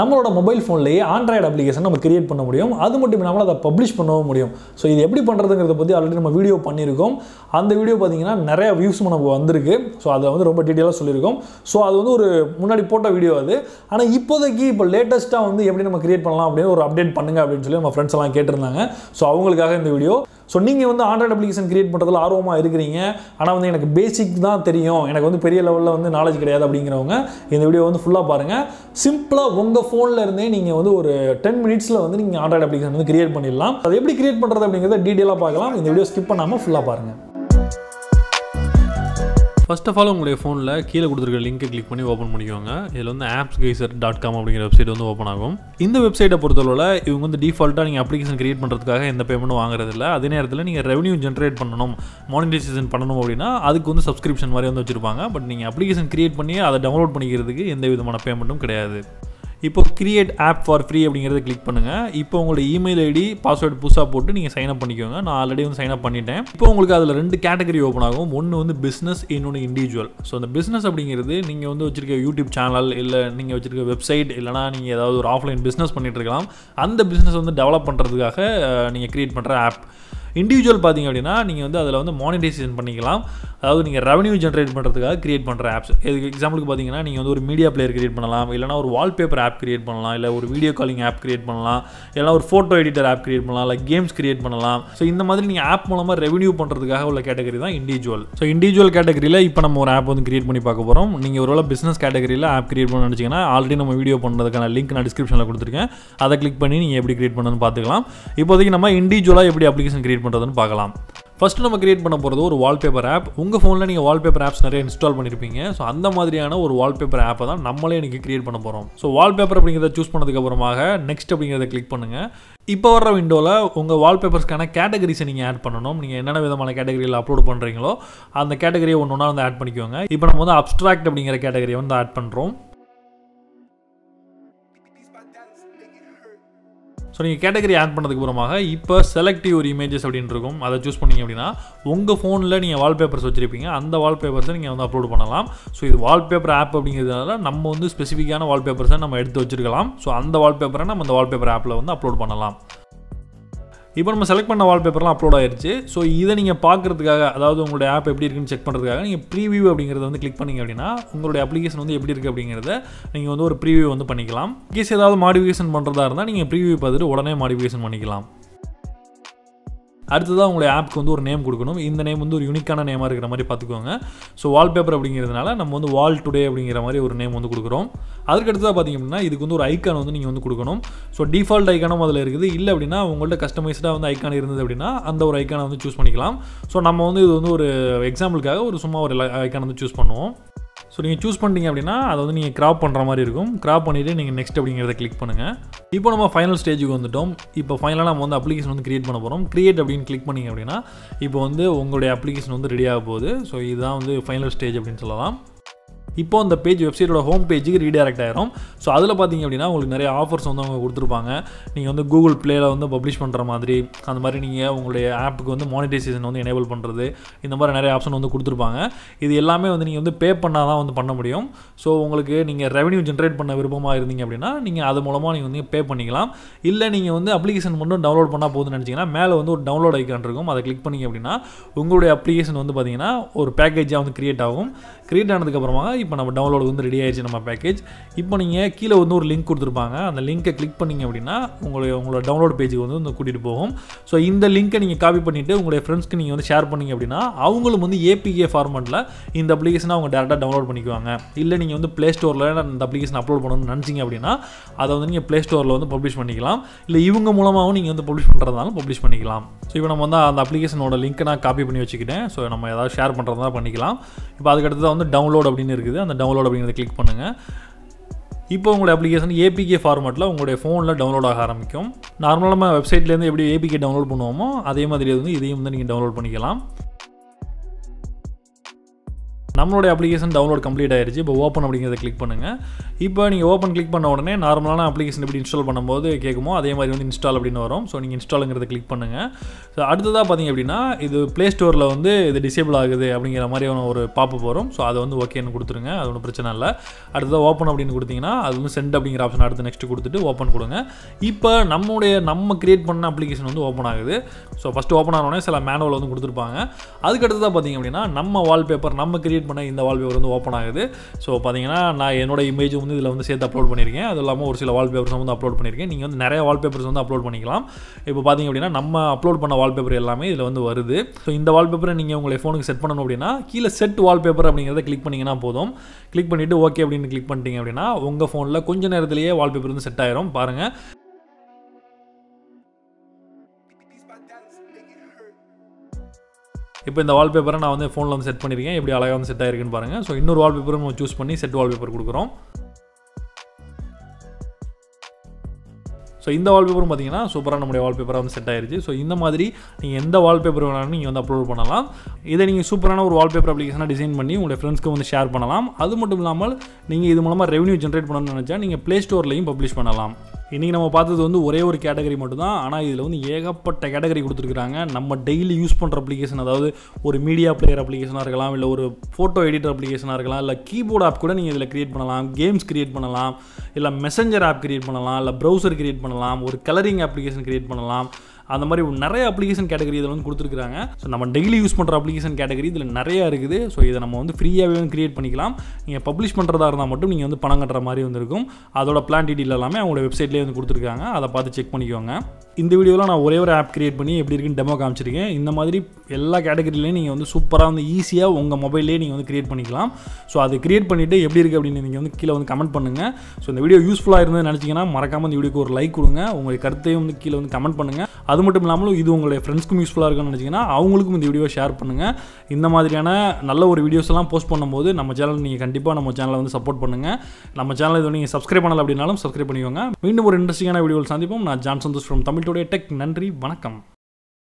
நம்மளோட மொபைல் ஃபோன்லேயே Android application நம்ம கிரியேட் பண்ண முடியும். அது மட்டும் இல்லாமல் அதை பப்ளிஷ் பண்ணவும் முடியும். ஸோ இது எப்படி பண்ணுறதுங்கிறத பற்றி ஆல்ரெடி நம்ம வீடியோ பண்ணியிருக்கோம். அந்த வீடியோ பார்த்தீங்கன்னா நிறைய வியூஸ் நமக்கு வந்திருக்கு. ஸோ அதை வந்து ரொம்ப டீட்டெயிலாக சொல்லியிருக்கோம். ஸோ அது வந்து ஒரு முன்னாடி போட்ட வீடியோ அது. ஆனால் இப்போதைக்கு இப்போ லேட்டஸ்ட்டாக வந்து எப்படி நம்ம கிரியேட் பண்ணலாம் அப்படின்னு ஒரு அப்டேட் பண்ணுங்க அப்படின்னு சொல்லி நம்ம ஃப்ரெண்ட்ஸ் எல்லாம் கேட்டிருந்தாங்க. ஸோ அவங்களுக்காக இந்த வீடியோ ஸோ நீங்கள் வந்து ஆண்ட்ராய்டு அப்ளிகேஷன் கிரியேட் பண்ணுறதுல ஆர்வமாக இருக்கிறீங்க. ஆனால் வந்து எனக்கு பேசிக் தான் தெரியும். எனக்கு வந்து பெரிய லெவலில் வந்து நாலேஜ் கிடையாது அப்படிங்கிறவங்க இந்த வீடியோ வந்து ஃபுல்லாக பாருங்கள் சிம்பிளாக உங்கள் ஃபோனில் இருந்தே நீங்கள் வந்து ஒரு டென் மினிட்ஸில் வந்து நீங்கள் ஆண்ட்ராய்டு அப்ளிகேஷன் வந்து கிரியேட் பண்ணிடலாம். அதை எப்படி கிரியேட் பண்ணுறது அப்படிங்கிறத டீட்டெயிலாக பார்க்கலாம். இந்த வீடியோ ஸ்கிப் பண்ணாமல் ஃபுல்லாக பாருங்கள் ஃபர்ஸ்ட் ஆஃப் ஆல் உங்களுடைய ஃபோனில் கீழே கொடுத்துருக்க லிங்க்கை கிளிக் பண்ணி ஓப்பன் பண்ணிக்கோங்க. இதில் வந்து ஆப்ஸ் கைசர் டாட் காம் அப்படிங்கிற வெப்சைட் வந்து ஓப்பன் ஆகும். இந்த வெப்சைட்டை பொறுத்தளவில் இவங்க வந்து டிஃபால்ட்டாக நீங்கள் அப்ளிகேஷன் கிரியேட் பண்ணுறதுக்காக எந்த பேமெண்ட்டும் வாங்குறதில்ல அதே நேரத்தில் நீங்கள் ரெவன்யூ ஜென்ரேட் பண்ணணும் மானிட்டைசேஷன் பண்ணணும் அப்படின்னா அதுக்கு வந்து சப்ஸ்கிரிப்ஷன் மாதிரி வந்து வச்சுருப்பாங்க. பட் நீங்கள் அப்ளிகேஷன் கிரியேட் பண்ணி அதை டவுன்லோட் பண்ணிக்கிறதுக்கு எந்த விதமான பேமெண்ட்டும் கிடையாது. இப்போ கிரியேட் ஆப் ஃபார் ஃப்ரீ அப்படிங்கிறத கிளிக் பண்ணுங்கள் இப்போ உங்களோட இமெயில் ஐடி பாஸ்வேர்டு புதுசாக போட்டு நீங்கள் சைன் அப் பண்ணிக்கோங்க. நான் ஆல்ரெடி வந்து சைன் அப் பண்ணிட்டேன். இப்போ உங்களுக்கு அதில் ரெண்டு கேட்டகரி ஓப்பன் ஆகும். ஒன்று வந்து பிஸ்னஸ் இன்னொன்று இண்டிவிஜுவல் ஸோ அந்த பிஸ்னஸ் அப்படிங்கிறது நீங்கள் வந்து வச்சிருக்க யூடியூப் சேனல் இல்லை நீங்கள் வச்சிருக்க வெப்சைட் இல்லைனா நீங்கள் ஏதாவது ஒரு ஆஃப்லைன் பிஸ்னஸ் பண்ணிட்டு இருக்கலாம். அந்த பிஸ்னஸ் வந்து டெவலப் பண்ணுறதுக்காக நீங்கள் கிரியேட் பண்ணுற ஆப் இண்டிவிஜுவல் பார்த்தீங்க அப்படின்னா நீங்கள் வந்து அதில் வந்து மானிடைசேஷன் பண்ணிக்கலாம். அதாவது நீங்கள் ரெவன்யூ ஜென்ரேட் பண்ணுறதுக்காக கிரியேட் பண்ணுற ஆப்ஸ் இதுக்கு எக்ஸாம்பிளுக்கு பார்த்தீங்கன்னா நீங்கள் வந்து ஒரு மீடியா பிளேயர் கிரியேட் பண்ணலாம். இல்லைனா ஒரு வால்பேப்பர் ஆப் கிரியேட் பண்ணலாம். இல்லை ஒரு வீடியோ காலிங் ஆப் கிரியேட் பண்ணலாம். இல்லைனா ஒரு ஃபோட்டோ எடிட்டர் ஆப் கிரியேட் பண்ணலாம். இல்லை கேம்ஸ் கிரியேட் பண்ணலாம். ஸோ இந்த மாதிரி நீங்கள் ஆப் மூலமாக ரெவன்யூ பண்ணுறதுக்காக உள்ள கேட்டகரி தான் இண்டிவிஜுவல் ஸோ இண்டிவிஜுவல் கேட்டகரியில் இப்போ நம்ம ஒரு ஆப் வந்து கிரியேட் பண்ணி பார்க்க போகிறோம் நீங்கள் ஒருவேளை பிஸ்னஸ் கேட்டகரியில் ஆப் கிரியேட் பண்ண நினச்சிங்கன்னா ஆல்ரெடி நம்ம வீடியோ பண்ணுறதுக்கான லிங்க் நான் டிஸ்கிரிப்ஷனில் கொடுத்துருக்கேன். அதை கிளிக் பண்ணி நீங்கள் எப்படி கிரியேட் பண்ணணும்னு பார்த்துக்கலாம். இப்போதைக்கு நம்ம இண்டிவிஜுவலாக எப்படி அப்ளிகேஷன் கிரியேட் பண்ணுறதுன்னு பார்க்கலாம். ஃபஸ்ட்டு நம்ம க்ரியேட் பண்ண போகிறது ஒரு வால்பேப்பர் ஆப் உங்கள் ஃபோனில் நீங்கள் வால்பேப்பர் ஆப்ஸ் நிறைய இன்ஸ்டால் பண்ணியிருப்பீங்க ஸோ அந்த மாதிரியான ஒரு வால்பேப்பர் ஆப்பை தான் நம்மளே இன்றைக்கி கிரியேட் பண்ண போகிறோம் ஸோ வால்பேப்பர் அப்படிங்கிறத சூஸ் பண்ணதுக்கப்புறமாக நெக்ஸ்ட் அப்படிங்கிறத கிளிக் பண்ணுங்கள் இப்போ வர விண்டோவில் உங்கள் வால்பேப்பர்ஸ்க்கான கேட்டகரிஸை நீங்கள் ஆட் பண்ணணும். நீங்கள் என்னென்ன விதமான கேட்டகரியில் அப்லோட் பண்ணுறீங்களோ அந்த கேட்டகரியை ஒன்று ஒன்றா வந்து ஆட் பண்ணிக்கோங்க. இப்போ நம்ம வந்து அப்ட்ராக்ட் அப்படிங்கிற கேட்டகரியை வந்து ஆட் பண்ணுறோம் ஸோ நீங்கள் கேட்டகரி ஆட் பண்ணதுக்கு அப்புறமாக இப்போ செலக்டிவ் ஒரு இமேஜஸ் அப்படின்னு இருக்கும். அதை சூஸ் பண்ணிங்க அப்படின்னா உங்கள் ஃபோனில் நீங்கள் வால்பேப்பர்ஸ் வச்சுருப்பீங்க. அந்த வால்பேப்பர்ஸை நீங்கள் வந்து அப்லோட் பண்ணலாம். ஸோ இது வால்பேப்பர் ஆப் அப்படிங்கிறதுனால நம்ம வந்து ஸ்பெசிஃபிக்கான வால்பேப்பர்ஸை நம்ம எடுத்து வச்சிருக்கலாம். ஸோ அந்த வால்பேப்பரை நம்ம அந்த வால்பேப்பர் ஆப்பில் வந்து அப்லோட் பண்ணலாம். இப்போ நம்ம செலக்ட் பண்ண வால்பேப்பர்லாம் அப்லோட் ஆயிடுச்சு ஸோ இதை நீங்கள் பார்க்குறதுக்காக அதாவது உங்களுடைய ஆப் எப்படி இருக்குன்னு செக் பண்ணுறதுக்காக நீங்கள் ப்ரீவியூ அப்படிங்கிறத வந்து கிளிக் பண்ணிங்க அப்படின்னா உங்களுடைய அப்ளிகேஷன் வந்து எப்படி இருக்குது அப்படிங்கிறத நீங்கள் வந்து ஒரு ப்ரீவியூ வந்து பண்ணிக்கலாம். கேஸ் ஏதாவது மாடிஃபிகேஷன் பண்ணுறதா இருந்தால் நீங்கள் ப்ரீவியூ பார்த்துட்டு உடனே மாடிஃபிகேஷன் பண்ணிக்கலாம். அடுத்ததாக உங்களுடைய ஆப்புக்கு வந்து ஒரு நேம் கொடுக்கணும். இந்த நேம் வந்து ஒரு யூனிக்கான நேமாக இருக்கிற மாதிரி பார்த்துக்கோங்க. ஸோ வால்பேப்பர் அப்படிங்கிறதுனால நம்ம வந்து வால் டுடே அப்படிங்கிற மாதிரி ஒரு நேம் வந்து கொடுக்குறோம். அதுக்கு பார்த்திங்க அப்படின்னா இதுக்கு வந்து ஒரு ஐக்கான் வந்து நீங்கள் வந்து கொடுக்கணும். ஸோ டிஃபால்ட் ஐக்கானும் அதில் இருக்குது. இல்லை அப்படின்னா உங்கள்கிட்ட கஸ்டமைஸ்டாக வந்து ஐக்கான் இருந்தது அப்படின்னா அந்த ஒரு ஐக்கானை வந்து சூஸ் பண்ணிக்கலாம். ஸோ நம்ம வந்து இது வந்து ஒரு எக்ஸாம்பிளுக்காக ஒரு சும்மா ஒரு ஐக்கான் வந்து சூஸ் பண்ணுவோம். ஸோ நீங்கள் சூஸ் பண்ணிட்டீங்க அப்படின்னா அதை வந்து நீங்கள் கிராப் பண்ணுற மாதிரி இருக்கும். கிராப் பண்ணிவிட்டு நீங்கள் நெக்ஸ்ட் அப்படிங்கிறத கிளிக் பண்ணுங்கள் இப்போ நம்ம ஃபைனல் ஸ்டேஜுக்கு வந்துட்டோம். இப்போ ஃபைனலாக நம்ம வந்து அப்ளிகேஷன் வந்து கிரியேட் பண்ண போகிறோம் கிரியேட் அப்படின்னு கிளிக் பண்ணிங்க அப்படின்னா இப்போ வந்து உங்களுடைய அப்ளிகேஷன் வந்து ரெடி ஆக போகுது. ஸோ இதுதான் வந்து ஃபைனல் ஸ்டேஜ் அப்படின்னு சொல்லலாம். இப்போ அந்த பேஜ் வெப்சைட்டோட ஹோம் பேஜுக்கு ரீடைரக்ட் ஆயிரும். ஸோ அதில் பார்த்தீங்க அப்படின்னா உங்களுக்கு நிறைய ஆஃபர்ஸ் வந்து அவங்க கொடுத்துருப்பாங்க. நீங்கள் வந்து கூகுள் ப்ளேயில் வந்து பப்ளிஷ் பண்ணுற மாதிரி அந்த மாதிரி நீங்கள் உங்களுடைய ஆப்புக்கு வந்து மானிட்டைசேஷன் வந்து எனேபிள் பண்ணுறது இந்த மாதிரி நிறைய ஆப்ஷன் வந்து கொடுத்துருப்பாங்க. இது எல்லாமே வந்து நீங்கள் வந்து பே பண்ணால் தான் வந்து பண்ண முடியும். ஸோ உங்களுக்கு நீங்கள் ரெவன்யூ ஜென்ரேட் பண்ண விருப்பமாக இருந்தீங்க அப்படின்னா நீங்கள் அது மூலமாக நீங்கள் வந்து பே பண்ணிக்கலாம். இல்லை நீங்கள் வந்து அப்ளிகேஷன் மட்டும் டவுன்லோட் பண்ணால் போதும்னு நினச்சிங்கன்னா மேலே வந்து ஒரு டவுன்லோட் ஐக்கான் இருக்கும். அதை கிளிக் பண்ணிங்க அப்படின்னா உங்களுடைய அப்ளிகேஷன் வந்து பார்த்தீங்கன்னா ஒரு பேக்கேஜாக வந்து கிரியேட் ஆகும். கிரியேட் ஆனதுக்கப்புறமா இப்போ நம்ம டவுன்லோடு வந்து ரெடி ஆயிடுச்சு நம்ம பேக்கேஜ் இப்போ நீங்கள் கீழே வந்து ஒரு லிங்க் கொடுத்துருப்பாங்க. அந்த லிங்க்கை கிளிக் பண்ணிங்க அப்படின்னா உங்களுடைய உங்களோட டவுன்லோட் பேஜுக்கு வந்து வந்து கூட்டிகிட்டு போகும். ஸோ இந்த லிங்க்கை நீங்கள் காப்பி பண்ணிவிட்டு உங்களுடைய ஃப்ரெண்ட்ஸ்க்கு நீங்கள் வந்து ஷேர் பண்ணிங்க அப்படின்னா அவங்களும் வந்து ஏபிகே ஃபார்மெட்டில் இந்த அப்ளிகேஷனை அவங்க டேரெக்டாக டவுன்லோட் பண்ணிக்குவாங்க. இல்லை நீங்கள் வந்து ப்ளே ஸ்டோரில் இந்த அப்ளிகேஷன் அப்லோட் பண்ணணும்னு நினச்சிங்க அப்படின்னா அதை வந்து நீங்கள் ப்ளே ஸ்டோரில் வந்து பப்ளிஷ் பண்ணிக்கலாம். இல்லை இவங்க மூலமாகவும் நீங்கள் வந்து பப்ளிஷ் பண்ணுறதுனாலும் பப்ளிஷ் பண்ணிக்கலாம். ஸோ இப்போ நம்ம வந்து அந்த அப்ளிகேஷனோட லிங்க்கை நான் காப்பி பண்ணி வச்சுக்கிட்டேன். ஸோ நம்ம ஏதாவது ஷேர் பண்ணுறதா பண்ணிக்கலாம். இப்போ அதுக்கடுத்து வந்து டவுன்லோட் அப்படின்னு இருக்குது. அந்த டவுன்லோட் அப்படிங்கிறத கிளிக் பண்ணுங்கள் இப்போ உங்களுடைய அப்ளிகேஷன் ஏபிகே ஃபார்மேட்டில் உங்களுடைய ஃபோனில் டவுன்லோட் ஆக ஆரம்பிக்கும். நார்மலாக நம்ம வெப்சைட்லேருந்து எப்படி ஏபிகே டவுன்லோட் பண்ணுவோமோ அதே மாதிரி வந்து இதையும் வந்து நீங்கள் டவுன்லோட் பண்ணிக்கலாம். நம்மளுடைய அப்ளிகேஷன் டவுன்லோட் கம்ப்ளீட் ஆயிருச்சு. இப்போ ஓப்பன் அப்படிங்கிறத கிளிக் பண்ணுங்கள் இப்போ நீங்கள் ஓப்பன் கிளிக் பண்ண உடனே நார்மலான அப்ளிகேஷன் எப்படி இன்ஸ்டால் பண்ணும்போது கேட்குமோ அதே மாதிரி வந்து இன்ஸ்டால் அப்படின்னு வரும். ஸோ நீங்கள் இன்ஸ்டாலுங்கிறத கிளிக் பண்ணுங்கள் ஸோ அடுத்ததாக பார்த்தீங்க அப்படின்னா இது ப்ளே ஸ்டோரில் வந்து இது டிசேபிள் ஆகுது அப்படிங்கிற மாதிரியான ஒரு பாப்பு வரும். ஸோ அதை வந்து ஓகேன்னு கொடுத்துருங்க. அது ஒன்றும் பிரச்சனை இல்லை. அடுத்ததாக ஓப்பன் அப்படின்னு கொடுத்தீங்கன்னா அது வந்து சென்ட் அப்படிங்கிற ஆப்ஷன் அடுத்து நெக்ஸ்ட் கொடுத்துட்டு ஓப்பன் கொடுங்க. இப்போ நம்முடைய நம்ம கிரியேட் பண்ண அப்ளிகேஷன் வந்து ஓப்பன் ஆகுது. ஸோ ஃபஸ்ட்டு ஓப்பன் ஆனோடனே சில மேனுவல் வந்து கொடுத்துருப்பாங்க. அதுக்கு அடுத்ததாக பார்த்தீங்க அப்படின்னா நம்ம வால்பேப்பர் நம்ம கிரியேட் பண்ண இந்த வால்பேப்பர் வந்து ஓப்பன் ஆகுது. ஸோ பார்த்தீங்கன்னா நான் என்னோட இமேஜ் வந்து இதில் வந்து சேர்த்து அப்லோட் பண்ணியிருக்கேன். அது இல்லாமல் ஒரு சில வால்பேப்பர்ஸ் வந்து அப்லோட் பண்ணியிருக்கேன். நீங்கள் வந்து நிறைய வால்பேப்பர்ஸ் வந்து அப்லோட் பண்ணிக்கலாம். இப்போ பார்த்தீங்க அப்படின்னா நம்ம அப்லோட் பண்ண வால்பேப்பர் எல்லாமே இதில் வந்து வருது. ஸோ இந்த வால்பேப்பரை நீங்கள் உங்களை ஃபோனுக்கு செட் பண்ணணும் அப்படின்னா கீழே செட் வால்பேப்பர் அப்படிங்கிறத கிளிக் பண்ணிங்கன்னா போதும். கிளிக் பண்ணிவிட்டு ஓகே அப்படின்னு கிளிக் பண்ணிட்டீங்க அப்படின்னா உங்கள் ஃபோனில் கொஞ்ச நேரத்திலேயே வால்பேப்பர் வந்து செட் ஆயிரும். பாருங்கள் இப்போ இந்த வால்பேப்பரை நான் வந்து ஃபோனில் வந்து செட் பண்ணியிருக்கேன் எப்படி அழகாக வந்து செட் ஆயிருக்குன்னு பாருங்கள் ஸோ இன்னொரு வால்பேப்பரும் நம்ம சூஸ் பண்ணி செட் வால்பேப்பர் கொடுக்குறோம். ஸோ இந்த வால்பேப்பரும் பார்த்தீங்கன்னா சூப்பராக நம்முடைய வால்பேப்பராக வந்து செட் ஆயிருச்சு. ஸோ இந்த மாதிரி நீங்கள் எந்த வால்பேப்பர் வேணாலும் நீங்கள் வந்து அப்லோட் பண்ணலாம். இதை நீங்கள் சூப்பரான ஒரு வால்பேப்பர் அப்ளிகேஷனாக டிசைன் பண்ணி உங்களுடைய ஃப்ரெண்ட்ஸ்க்கு வந்து ஷேர் பண்ணலாம். அது மட்டும் இல்லாமல் நீங்கள் இது மூலமாக ரெவன்யூ ஜென்ரேட் பண்ணணும்னு நினச்சா நீங்கள் ப்ளே ஸ்டோர்லையும் பப்ளிஷ் பண்ணலாம். இன்றைக்கி நம்ம பார்த்தது வந்து ஒரே ஒரு கேட்டகரி மட்டும்தான். ஆனால் இதில் வந்து ஏகப்பட்ட கேட்டகரி கொடுத்துருக்காங்க நம்ம டெய்லி யூஸ் பண்ணுற அப்ளிகேஷன் அதாவது ஒரு மீடியா பிளேயர் அப்ளிகேஷனாக இருக்கலாம் இல்லை ஒரு ஃபோட்டோ எடிட்டர் அப்ளிகேஷனாக இருக்கலாம் இல்லை கீபோர்ட் ஆப் கூட நீங்கள் இதில் கிரியேட் பண்ணலாம் கேம்ஸ் கிரியேட் பண்ணலாம் இல்லை மெசஞ்சர் ஆப் கிரியேட் பண்ணலாம் இல்லை ப்ரௌசர் கிரியேட் பண்ணலாம் ஒரு கலரிங் அப்ளிகேஷன் கிரியேட் பண்ணலாம். அந்த மாதிரி நிறைய அப்ளிகேஷன் கேட்டகரி இதில் வந்து கொடுத்துருக்காங்க ஸோ நம்ம டெய்லி யூஸ் பண்ணுற அப்ளிகேஷன் கேட்டகரி இதில் நிறையா இருக்குது. ஸோ இதை நம்ம வந்து ஃப்ரீயாகவே வந்து கிரியேட் பண்ணிக்கலாம். நீங்கள் பப்ளிஷ் பண்ணுறதா இருந்தால் மட்டும் நீங்கள் வந்து பணம் கட்டுற மாதிரி வந்துருக்கும் அதோட பிளான் டீட்டெயில் எல்லாமே அவங்களோட வெப்சைட்லேயே வந்து கொடுத்துருக்காங்க. அதை பார்த்து செக் பண்ணிக்கோங்க. இந்த வீடியோவில் நான் ஒரே ஒரு ஆப் கிரியேட் பண்ணி எப்படி இருக்குன்னு டெமோ காமிச்சிருக்கேன். இந்த மாதிரி எல்லா கேட்டகரியிலையும் நீங்கள் வந்து சூப்பராக வந்து ஈஸியாக உங்கள் மொபைல்லேயே நீங்கள் வந்து கிரியேட் பண்ணிக்கலாம். ஸோ அது கிரியேட் பண்ணிவிட்டு எப்படி இருக்குது அப்படின்னு நீங்கள் வந்து கீழே வந்து கமெண்ட் பண்ணுங்கள் ஸோ இந்த வீடியோ யூஸ்ஃபுல்லாக இருந்தது நினச்சிங்கன்னா மறக்காமல் இந்த வீடியோக்கு ஒரு லைக் கொடுங்க. உங்களுடைய கருத்தையும் வந்து கீழே வந்து கமெண்ட் பண்ணுங்கள் அது மட்டும் இல்லாமல் இது உங்களுடைய ஃப்ரெண்ட்ஸ்க்கும் யூஸ்ஃபுல்லாக இருக்குன்னு நினச்சிங்கன்னா அவங்களுக்கும் இந்த வீடியோ ஷேர் பண்ணுங்கள் இந்த மாதிரியான நல்ல ஒரு வீடியோஸ் எல்லாம் போஸ்ட் பண்ணும்போது நம்ம சேனல் நீங்கள் கண்டிப்பாக நம்ம சேனலை வந்து சப்போர்ட் பண்ணுங்கள் நம்ம சேனல் இது நீங்கள் சப்ஸ்கிரைப் பண்ணல அப்படின்னாலும் சப்ஸ்கிரைப் பண்ணிக்கோங்க. மீண்டும் ஒரு இன்ட்ரெஸ்டிங்கான வீடியோவில் சந்திப்போம். நான் John Santhosh from Tamil today tech நன்றி வணக்கம்.